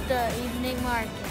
the evening market.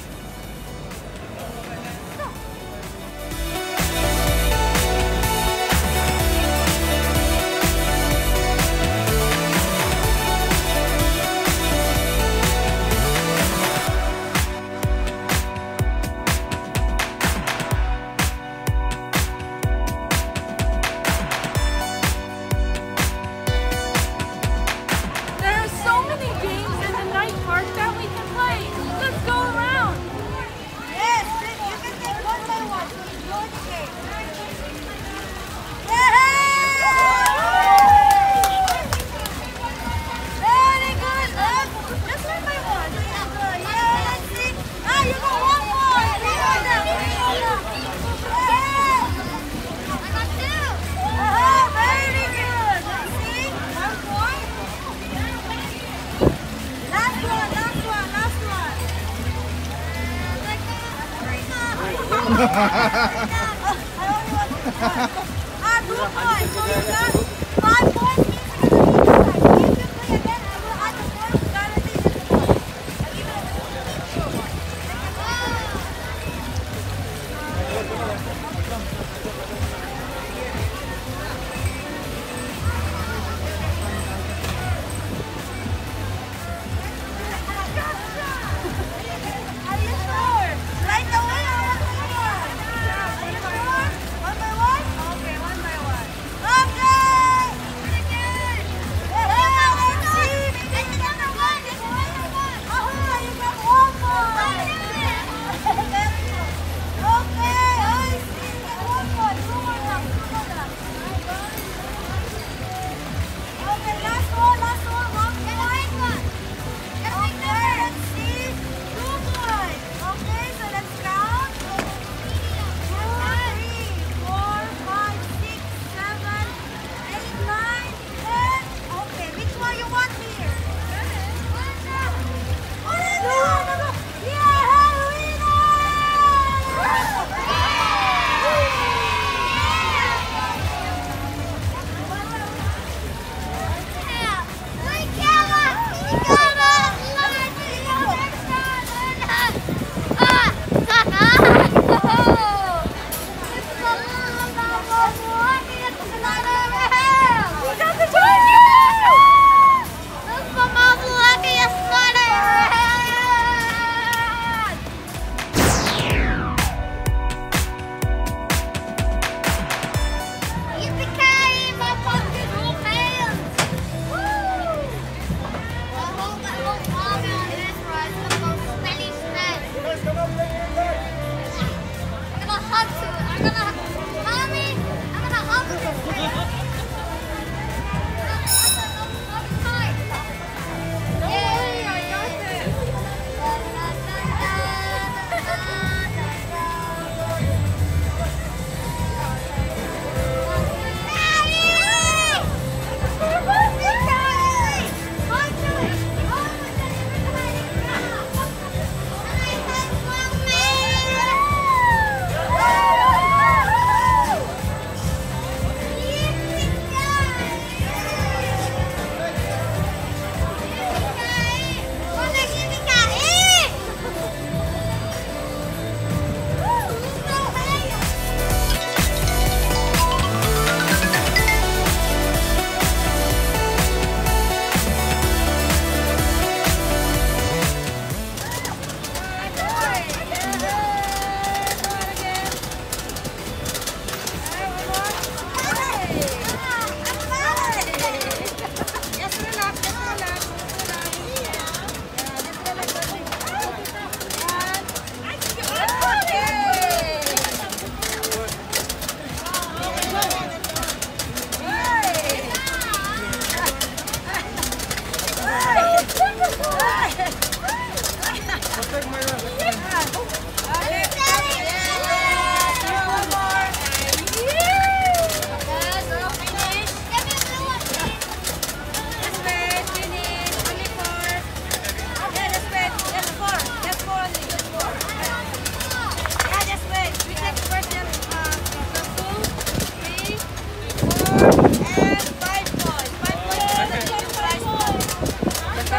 Ah, não, não, não.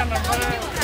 Ana,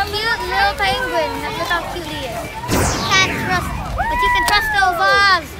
This cute little penguin. Look how cute he is. You can't trust, but you can trust those vibes.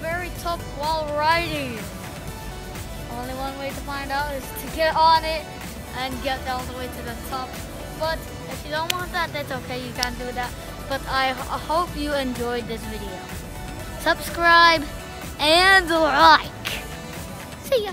Very top while riding? Only one way to find out is to get on it and get all the way to the top. But if you don't want that, that's okay. You can't do that. But I hope you enjoyed this video. Subscribe and like. See ya.